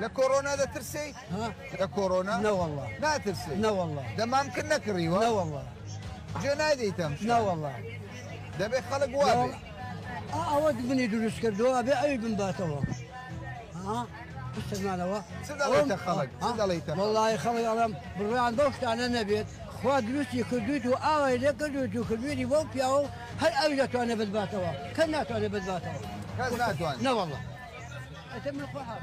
لا كورونا هذا ترسي؟ ها؟ لا كورونا؟ لا والله. لا ترسي؟ لا والله. ده ما ممكن نكري لا والله. جنادي تمشي. لا والله. ده بيخلق وابي آه، أود بني دروس كردو أبي أي بن باتوا. ها؟ استمعنا وا سدليت خلق آه. سدليت والله خلق الام بالرعان بوشت أنا نبيت خوات دروسي كردوت آه لك كردوت كردوتي بوك هل اوجتوا أنا بدباتوا كناتو أنا بدباتوا كناتوا لا والله. أتم الخوحة